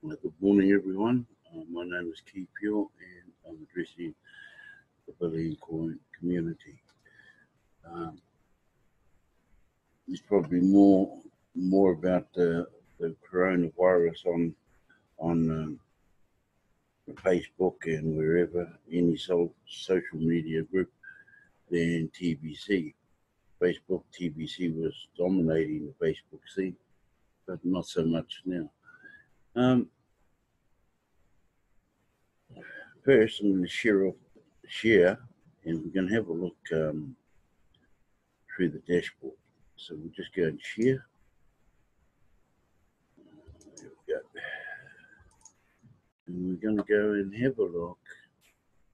Well, good morning, everyone. Uh, my name is Keith Pure, and I'm addressing the Billion Coin community. Um, there's probably more more about the, the coronavirus on on um, Facebook and wherever any so, social media group than TBC. Facebook TBC was dominating the Facebook scene, but not so much now. Um, first, I'm going to share share, and we're going to have a look um, through the dashboard. So we'll just go and share. There we go. And we're going to go and have a look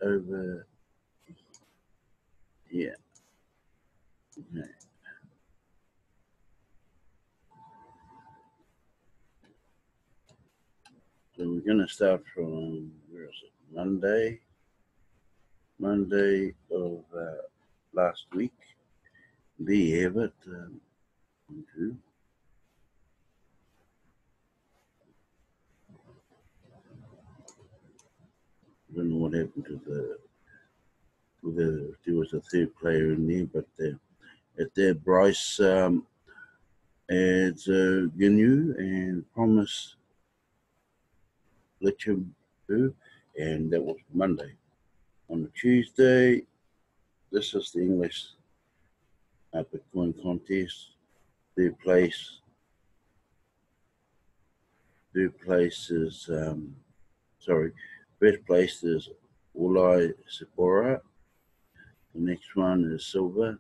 over here. Okay. To start from where is it? Monday, Monday of uh, last week. There have. Um. I don't know what happened to the whether there was a third player in there, but uh, at there Bryce um, adds uh, Gnu and Promise Litcham and that was Monday. On the Tuesday, this is the English uh, Bitcoin contest. Third place, third place is um, sorry, first place is Ulai Sephora. The next one is Silver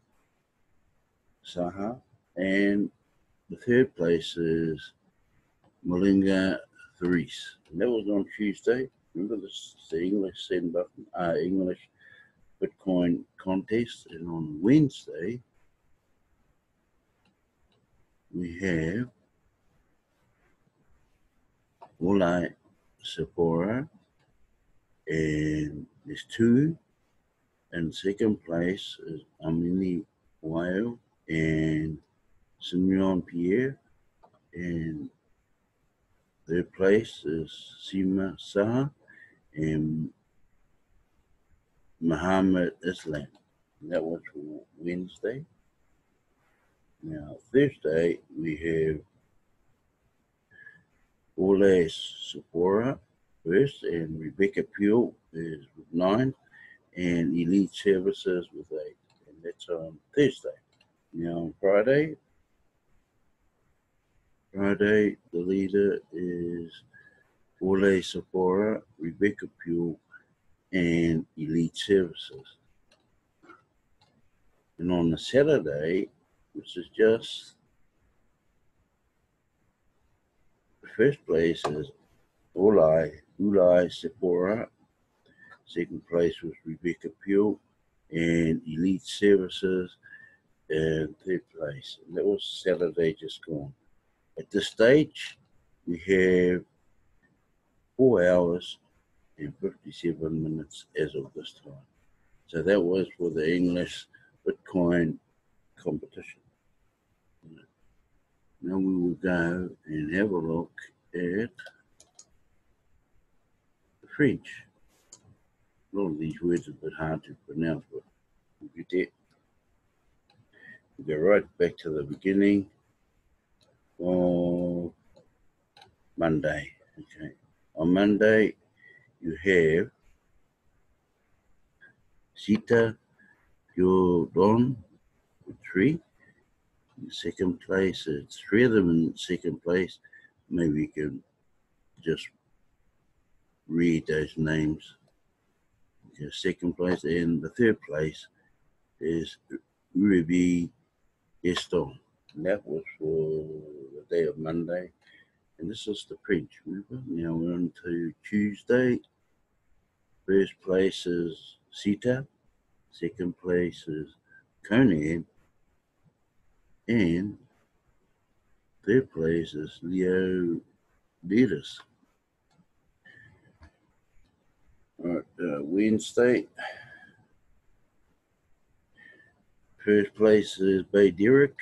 Saha, and the third place is Malinga Therese. And that was on Tuesday. Remember this the English send button, uh, English Bitcoin contest, and on Wednesday we have Ulai Sephora, and there's two, and second place is Amini Wayo and Simeon Pierre, and third place is Sima Saha and Muhammad Islam. That was Wednesday. Now, Thursday, we have Ole Sephora first, and Rebecca Peel is with nine, and Elite Services with eight. And that's on Thursday. Now, on Friday, Friday, the leader is Ole Sephora, Rebecca Pugh, and Elite Services. And on the Saturday, which is just the first place is Ulai, Ulai Sephora. Second place was Rebecca Pugh and Elite Services. And third place. And that was Saturday just gone. At this stage, we have four hours and 57 minutes as of this time. So that was for the English Bitcoin competition. Now we will go and have a look at the French. A lot of these words are a bit hard to pronounce, but we'll get. We go right back to the beginning of Monday. Okay. On Monday, you have Sita Pyodon with three. In second place, it's three of them in second place. Maybe you can just read those names. Okay, second place, and the third place is Ruby Eston. And that was for the day of Monday. And this is the French mover. Now we're on to Tuesday. First place is Sita. Second place is Conan. And third place is Leo Leaders. All right, uh, Wednesday. First place is Bay Derek.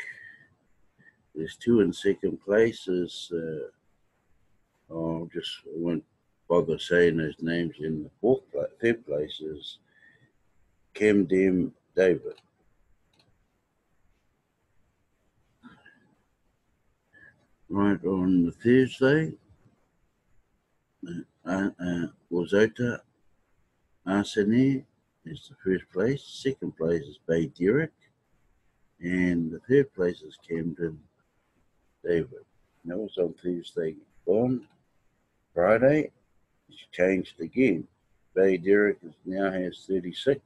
There's two in second place is uh, I'll just won't bother saying those names in the fourth place. Third place is Camden David. Right on the Thursday, uh, uh, is the first place. Second place is Bay Derek. And the third place is Camden David. That was on Tuesday gone. Friday, it's changed again. Bay is now has 36.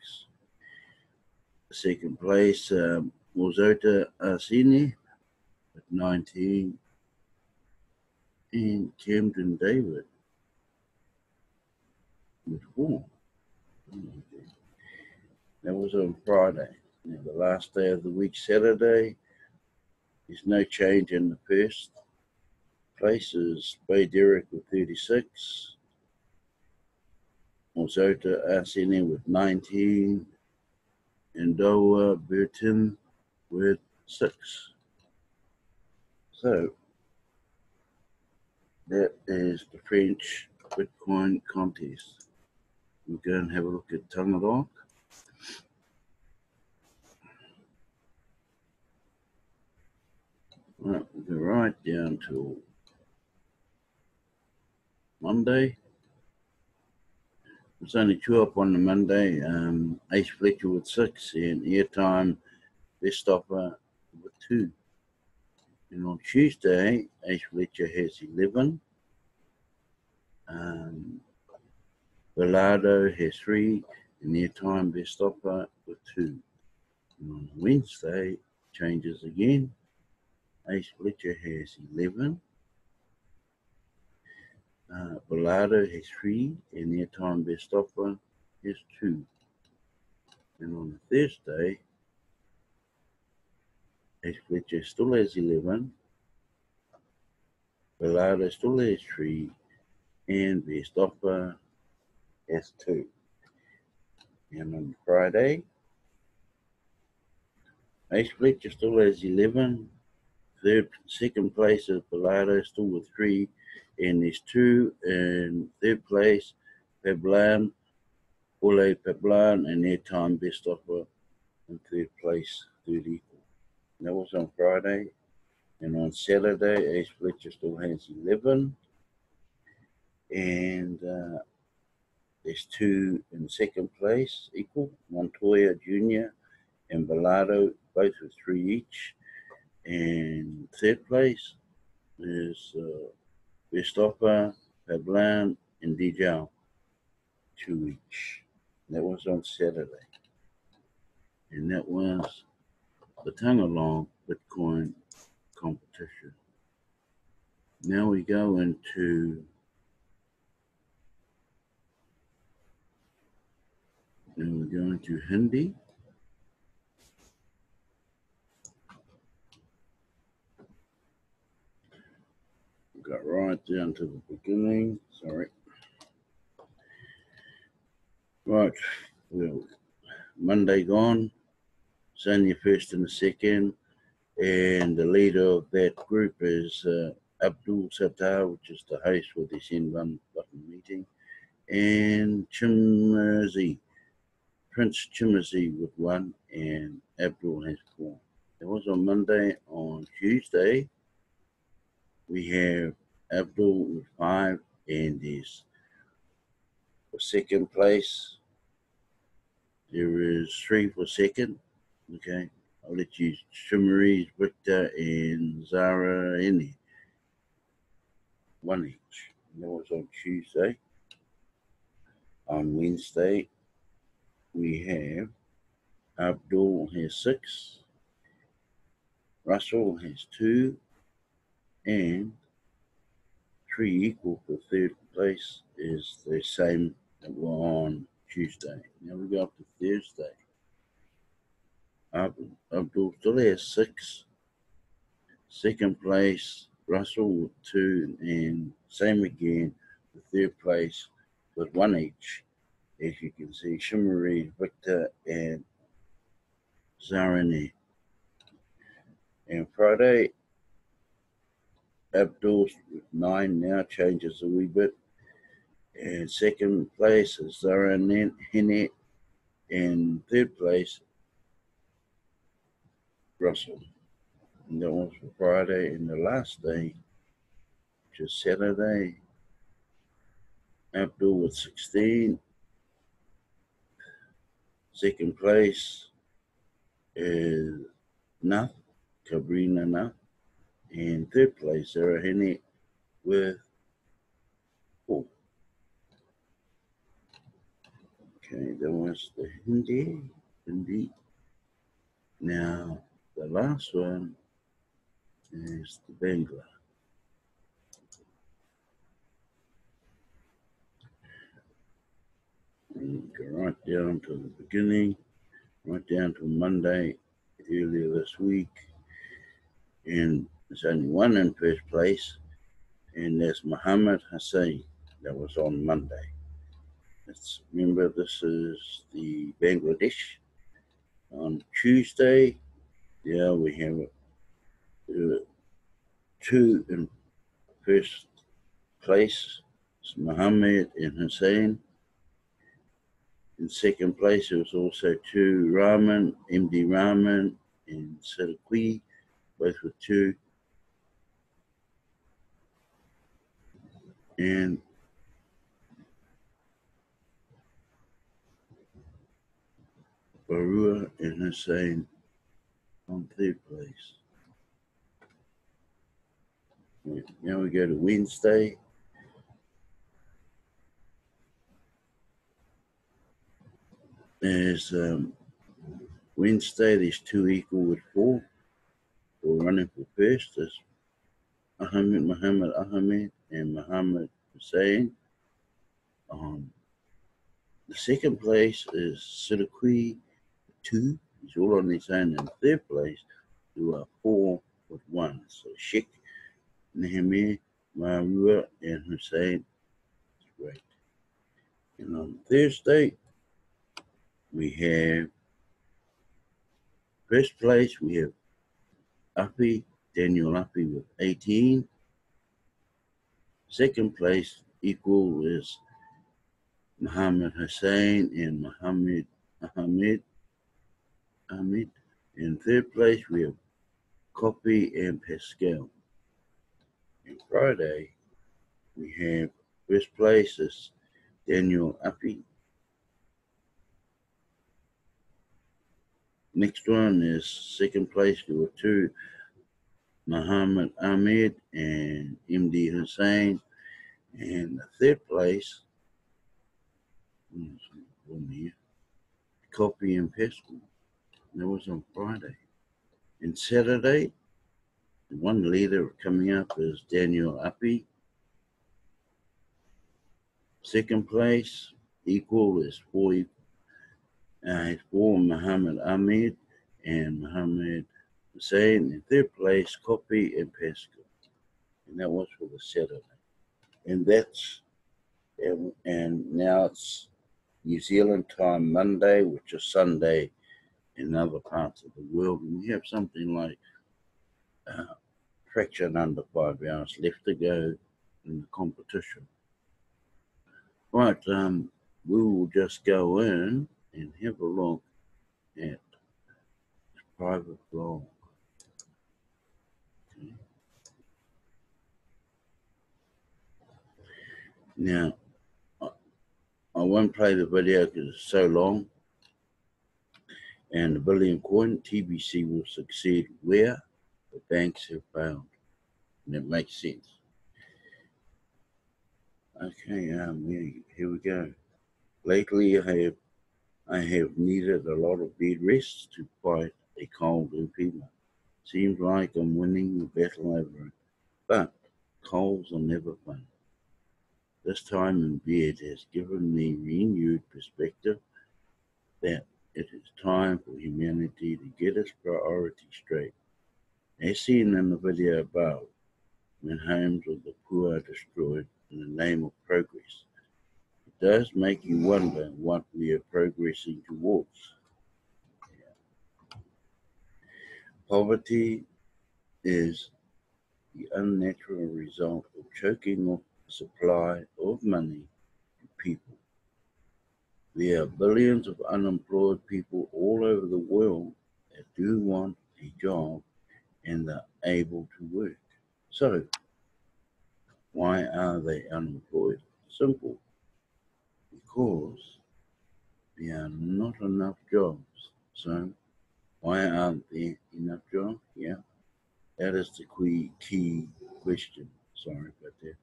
Second place, um, Wazota Arsene with 19. And Camden David with four. That was on Friday. Now, the last day of the week, Saturday, there's no change in the first place is Bay Derek with 36. Mozota Arsene with 19. And Doa Burton with 6. So, that is the French Bitcoin contest. We'll go and have a look at Tangaroa. Right, we'll go right down to Monday. It's only two up on the Monday. Um, Ace Fletcher with six and airtime Vestopper with two. And on Tuesday, Ace Fletcher has 11. Um, has three, and airtime Vestopper with two. And on Wednesday, changes again. Ace Fletcher has 11. Uh, has three, and airtime Vestopper has two. And on Thursday, Ace Fletcher still has 11. Bellardo still has three, and Vestopper has two. And on Friday, Ace Fletcher still has 11. Third, second place is Bellardo still with three, and there's two in third place, Peblan, Ole Peblan, and their time best offer in third place, third equal. That was on Friday. And on Saturday, Ace Fletcher still has 11. And uh, there's two in second place, equal Montoya Jr. and Bellardo, both with three each. And third place is uh, Vestopper, Pablan, and Dijal, two each. That was on Saturday. And that was the Tangalong Bitcoin competition. Now we go into now we go into Hindi. Got right down to the beginning. Sorry. Right. Well, Monday gone. Sonia first and the second. And the leader of that group is uh, Abdul Sattar, which is the host for this end one button meeting. And Chimmerzi, Prince Chimmerzi with one, and Abdul has four. It was on Monday. On Tuesday, we have Abdul with five, and is for second place. There is three for second. Okay, I'll let you Shimmeries, Victor, and Zara in One each. And that was on Tuesday. On Wednesday, we have Abdul has six, Russell has two, and three equal for third place is the same that were on Tuesday. Now we go up to Thursday. Abdul still has six. Second place, Russell with two, and same again, the third place with one each. As you can see, Shimmery, Victor, and Zarani. And Friday, Abdul with nine now changes a wee bit. And second place is Zara Hene. And third place, Russell. And that was for Friday. And the last day, which is Saturday, Abdul with 16. Second place is Nath, Kabrina Nath. And third place, Sarah Henny with four. Okay, that was the Hindi. Hindi. Now, the last one is the Bangla. Go right down to the beginning, right down to Monday earlier this week. And there's only one in first place, and that's Muhammad Hussein. That was on Monday. Remember this is the Bangladesh. On Tuesday, yeah, we have uh, two in first place. It's Muhammad and Hussein. In second place, it was also two Rahman, MD Rahman, and Sadaqui, both with two. And Barua and Hussein on third place. Now we go to Wednesday. There's um, Wednesday, there's two equal with four. We're running for first. There's Ahmed Muhammad Ahmed and Muhammad Hussein. Um, the second place is Siddiqui, two. He's all on his own. And third place, who are four with one. So Sheikh, Nehemiah, Marua, and Hussein. That's great. And on Thursday, we have first place, we have Appy, Daniel Appy with 18. Second place equal is Muhammad Hussein and Muhammad Ahmed. Ahmed. In third place, we have Copy and Pascal. And Friday, we have first place is Daniel Appy. Next one is second place. There were two Muhammad Ahmed and MD Hussein. And the third place, Copy and Pestle. That was on Friday. And Saturday, the one leader coming up is Daniel Appy. Second place, equal is four, uh, four Muhammad Ahmed and Muhammad Hussein. In third place, Copy and Pascal. And that was for the Saturday. And that's, and, and now it's New Zealand time Monday, which is Sunday in other parts of the world. And we have something like uh, fraction under five hours left to go in the competition. Right, um, we will just go in and have a look at private blog. Now, I won't play the video because it's so long. And the billion coin, TBC will succeed where the banks have failed. And it makes sense. Okay, um, here we go. Lately, I have I have needed a lot of bed rest to fight a cold in fever. Seems like I'm winning the battle over it, but colds are never fun. This time in bed has given me renewed perspective that it is time for humanity to get its priorities straight. As seen in the video above, when homes of the poor are destroyed in the name of progress, it does make you wonder what we are progressing towards. Poverty is the unnatural result of choking off supply of money to people. There are billions of unemployed people all over the world that do want a job and are able to work. So, why are they unemployed? Simple. Because there are not enough jobs. So, why aren't there enough jobs? Yeah, that is the key, key question. Sorry about that.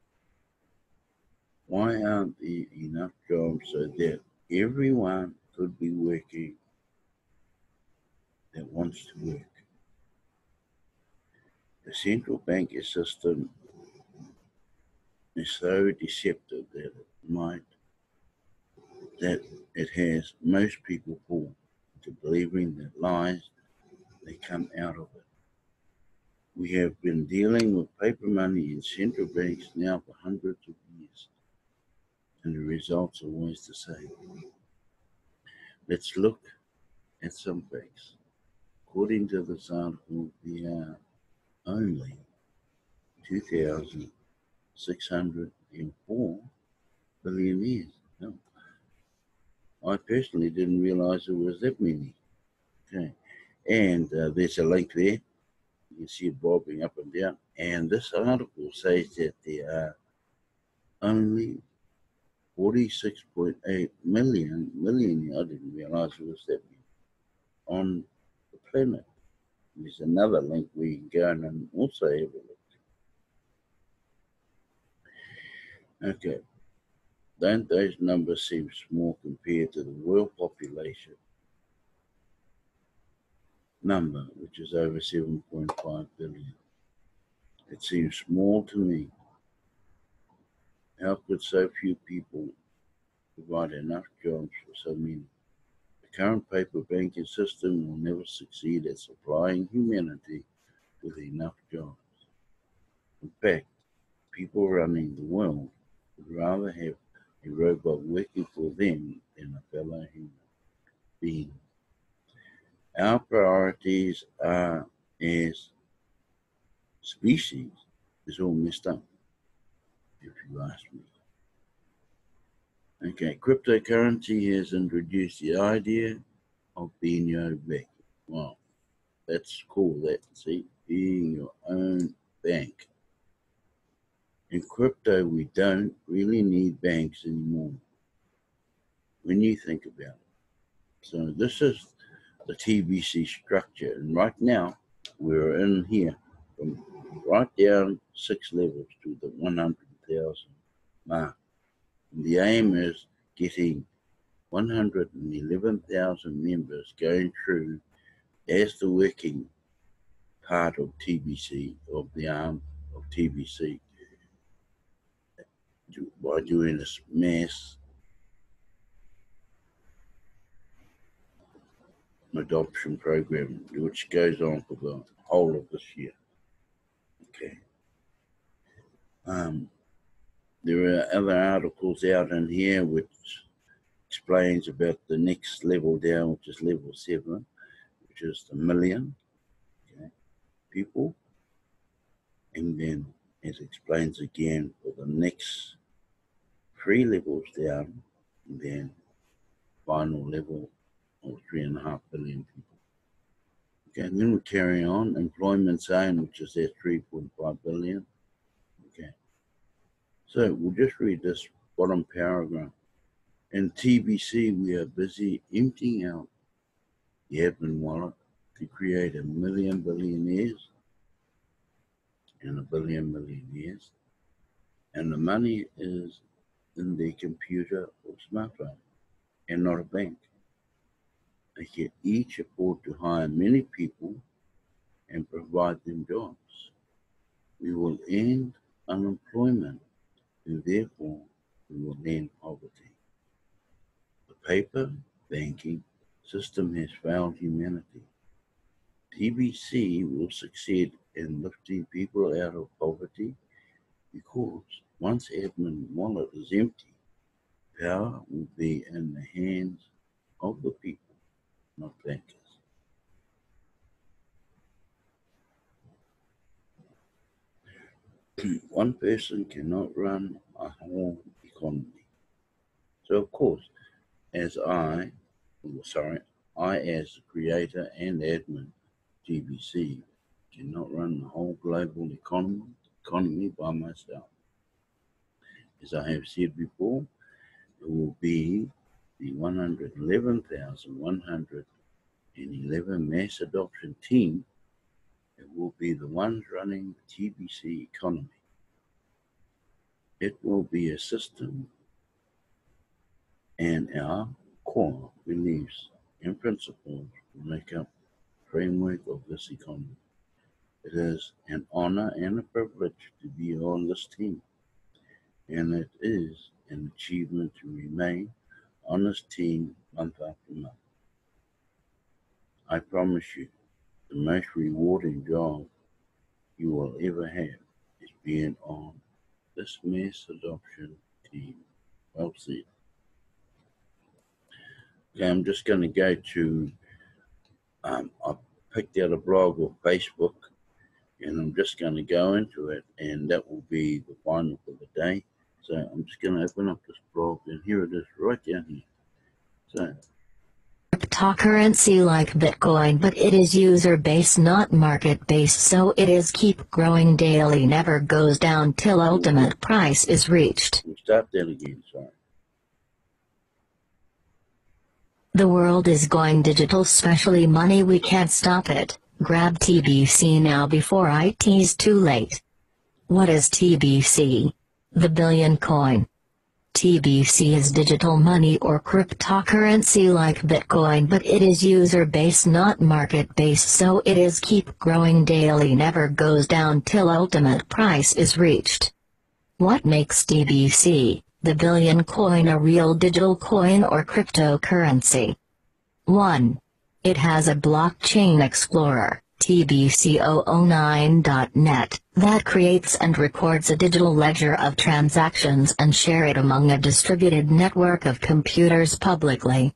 Why aren't there enough jobs so that everyone could be working that wants to work? The central bank system is so deceptive that it might that it has most people fall into believing that lies they come out of it. We have been dealing with paper money in central banks now for hundreds of and the results are always the same. Let's look at some facts. According to this article, there are only 2,604 billionaires. No. I personally didn't realize there was that many. Okay. And uh, there's a link there. You can see it bobbing up and down. And this article says that there are only 46.8 million, million, I didn't realize it was that on the planet. There's another link we can go and also have a look. Okay. Don't those numbers seem small compared to the world population number, which is over 7.5 billion? It seems small to me. How could so few people provide enough jobs for so many? The current paper banking system will never succeed at supplying humanity with enough jobs. In fact, people running the world would rather have a robot working for them than a fellow human being. Our priorities are as species is all messed up, if you ask me. Okay, cryptocurrency has introduced the idea of being your own bank. Wow, that's cool. That see, being your own bank. In crypto, we don't really need banks anymore. When you think about it. So this is the TBC structure. And right now, we're in here from right down six levels to the 100,000 mark. The aim is getting 111,000 members going through as the working part of TBC, of the arm of TBC, by doing this mass adoption program, which goes on for the whole of this year. Okay. Um, there are other articles out in here which explains about the next level down, which is level seven, which is the million okay, people. And then it explains again for the next three levels down, and then final level or three and a half billion people. Okay, and then we carry on. Employment zone, which is at 3.5 billion. So we'll just read this bottom paragraph. In TBC, we are busy emptying out the admin wallet to create a million billionaires and a billion millionaires. And the money is in the computer or smartphone and not a bank. They can each afford to hire many people and provide them jobs. We will end unemployment and therefore we will end poverty. The paper banking system has failed humanity. TBC will succeed in lifting people out of poverty because once admin wallet is empty, power will be in the hands of the people not bankers. one person cannot run a whole economy. So of course, as I, oh, sorry, I as the creator and admin, TBC, cannot run the whole global economy, economy by myself. As I have said before, it will be the 111,111 mass adoption team that will be the ones running the TBC economy. It will be a system and our core beliefs and principles will make up the framework of this economy. It is an honor and a privilege to be on this team, and it is an achievement to remain on this team month after month. I promise you, the most rewarding job you will ever have is being on this mass adoption team. Well said. Okay, I'm just going to go to, um, I picked out a blog or Facebook and I'm just going to go into it and that will be the final for the day. So I'm just going to open up this blog and here it is right down here. So cryptocurrency like Bitcoin but it is user based not market based so it is keep growing daily never goes down till ultimate price is reached. start that again, sorry. The world is going digital especially money we can't stop it. Grab TBC now before IT's too late. What is TBC? The billion coin. TBC is digital money or cryptocurrency like Bitcoin but it is user based not market based so it is keep growing daily never goes down till ultimate price is reached. What makes TBC, the billion coin a real digital coin or cryptocurrency? 1. It has a blockchain explorer, TBC009.net, that creates and records a digital ledger of transactions and share it among a distributed network of computers publicly.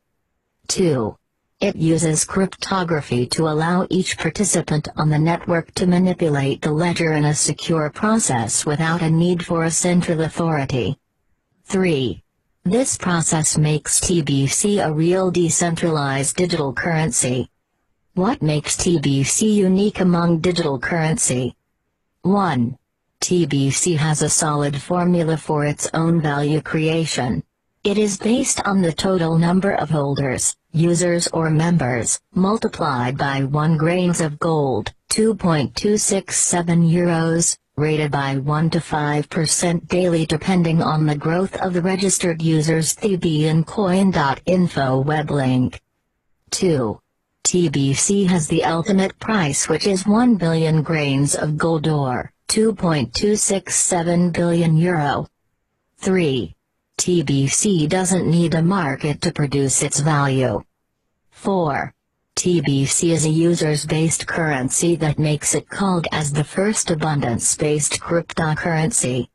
2. It uses cryptography to allow each participant on the network to manipulate the ledger in a secure process without a need for a central authority. 3. This process makes TBC a real decentralized digital currency. What makes TBC unique among digital currency? 1. TBC has a solid formula for its own value creation. It is based on the total number of holders, users or members, multiplied by 1 grains of gold, 2.267 euros, rated by 1 to 5% daily depending on the growth of the registered users thebillioncoin.info web link. 2. TBC has the ultimate price which is 1 billion grains of gold or 2.267 billion euro. 3. TBC doesn't need a market to produce its value. 4. TBC is a users-based currency that makes it called as the first abundance-based cryptocurrency.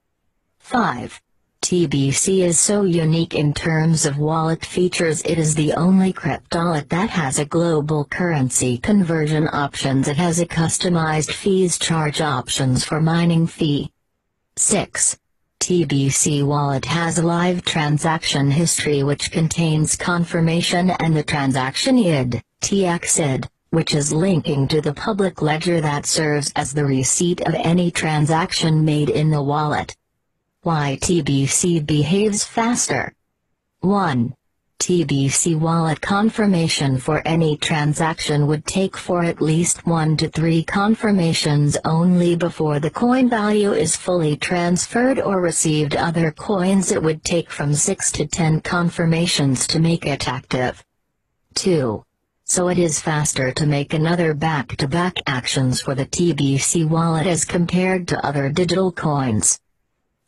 5. TBC is so unique in terms of wallet features it is the only cryptowallet that has a global currency conversion options it has a customized fees charge options for mining fee. 6. TBC wallet has a live transaction history which contains confirmation and the transaction ID. TXID, which is linking to the public ledger that serves as the receipt of any transaction made in the wallet. Why TBC behaves faster? 1. TBC wallet confirmation for any transaction would take for at least 1 to 3 confirmations only before the coin value is fully transferred or received other coins it would take from 6 to 10 confirmations to make it active. 2 so it is faster to make another back-to-back -back actions for the TBC wallet as compared to other digital coins.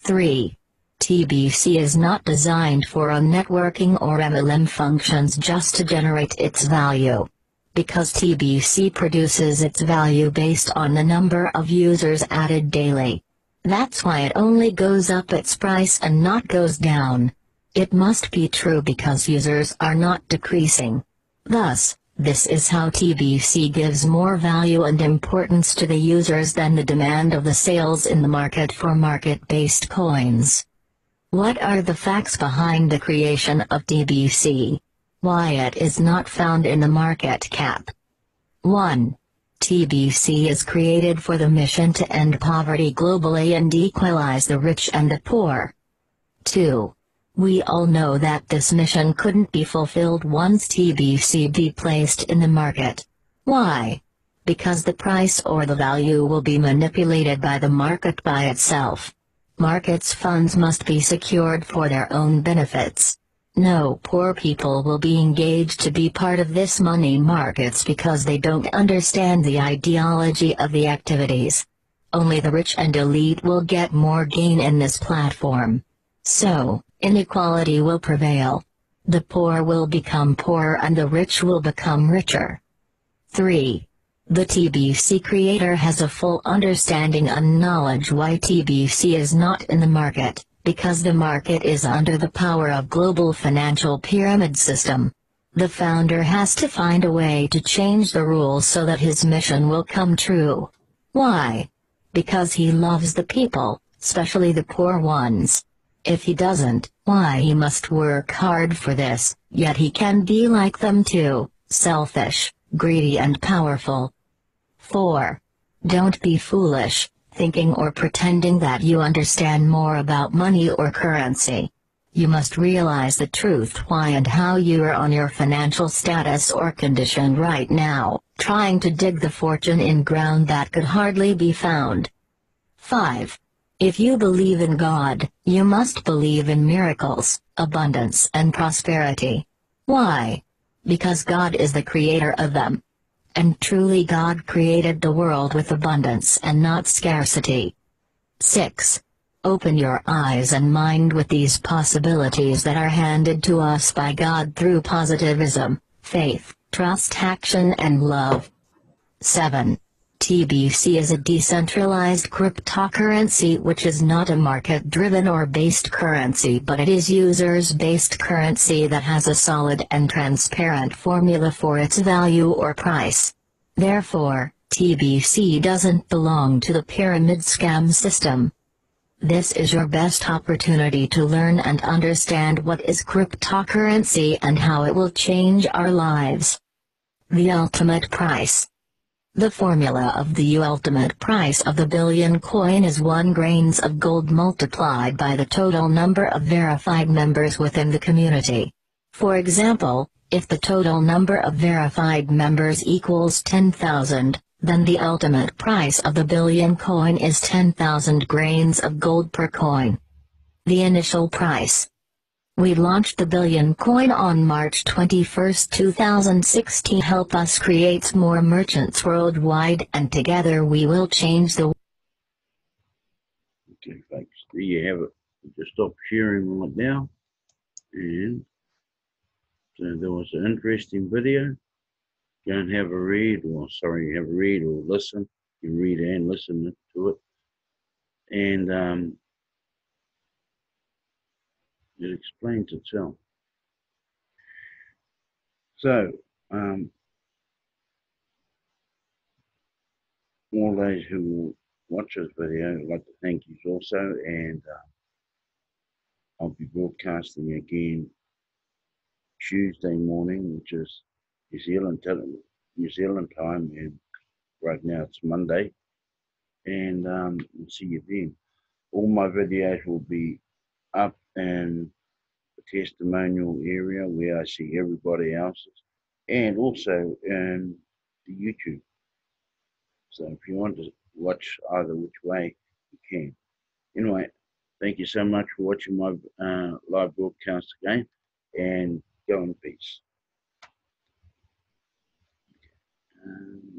3. TBC is not designed for a networking or MLM functions just to generate its value. Because TBC produces its value based on the number of users added daily. That's why it only goes up its price and not goes down. It must be true because users are not decreasing. Thus, This is how TBC gives more value and importance to the users than the demand of the sales in the market for market-based coins. What are the facts behind the creation of TBC? Why it is not found in the market cap. 1. TBC is created for the mission to end poverty globally and equalize the rich and the poor. 2. We all know that this mission couldn't be fulfilled once TBC be placed in the market. Why? Because the price or the value will be manipulated by the market by itself. Markets funds must be secured for their own benefits. No poor people will be engaged to be part of this money markets because they don't understand the ideology of the activities. Only the rich and elite will get more gain in this platform. So, inequality will prevail. The poor will become poorer and the rich will become richer. 3. The TBC creator has a full understanding and knowledge why TBC is not in the market, because the market is under the power of global financial pyramid system. The founder has to find a way to change the rules so that his mission will come true. Why? Because he loves the people, especially the poor ones. If he doesn't, why he must work hard for this, yet he can be like them too, selfish, greedy and powerful. 4. Don't be foolish, thinking or pretending that you understand more about money or currency. You must realize the truth why and how you are on your financial status or condition right now, trying to dig the fortune in ground that could hardly be found. 5. If you believe in God, you must believe in miracles, abundance and prosperity. Why? Because God is the creator of them. And truly God created the world with abundance and not scarcity. 6. Open your eyes and mind with these possibilities that are handed to us by God through positivism, faith, trust action and love. 7. TBC is a decentralized cryptocurrency which is not a market-driven or based currency but it is users-based currency that has a solid and transparent formula for its value or price. Therefore, TBC doesn't belong to the pyramid scam system. This is your best opportunity to learn and understand what is cryptocurrency and how it will change our lives. The ultimate price. The formula of the ultimate price of the billion coin is 1 grains of gold multiplied by the total number of verified members within the community. For example, if the total number of verified members equals 10,000, then the ultimate price of the billion coin is 10,000 grains of gold per coin. The initial price we launched the Billion Coin on March 21, 2016 help us create more merchants worldwide and together we will change the Okay, folks, there you have it. Just stop sharing right now. And so there was an interesting video. Go and have a read, or sorry, you have a read or listen. You read and listen to it. And um, it explains itself. So, um, all those who watch this video, I'd like to thank you also, and uh, I'll be broadcasting again Tuesday morning, which is New Zealand New Zealand time, and right now it's Monday, and um, we'll see you then. All my videos will be up in the testimonial area where I see everybody else's and also in the YouTube. So if you want to watch either which way, you can. Anyway, thank you so much for watching my uh, live broadcast again and go in peace. Um,